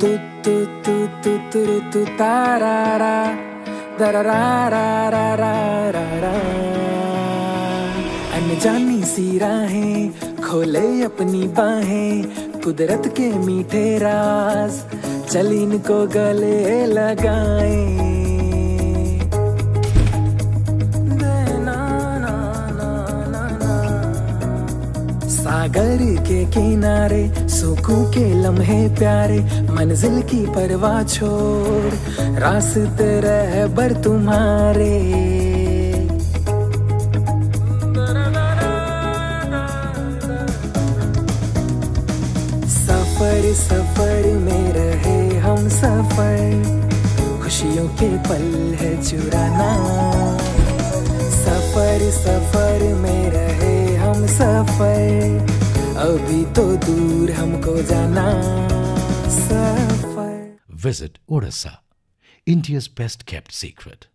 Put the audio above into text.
तू तू तू तू तू तू, तारा अनजानी सी राहें, खोले अपनी बाहें, कुदरत के मीठे राज चल इनको गले लगाएँ। सागर के किनारे, सुकून के लम्हे प्यारे, मंजिल की परवाह छोड़, रास्ते रहबर तुम्हारे। सफ़र सफ़र में रहे हम सफ़र, खुशियों के पल है चुराना। सफ़र सफ़र में रहे हम सफ़र अभी तो दूर हमको जाना सफ़र Visit Orissa, India's best kept secret.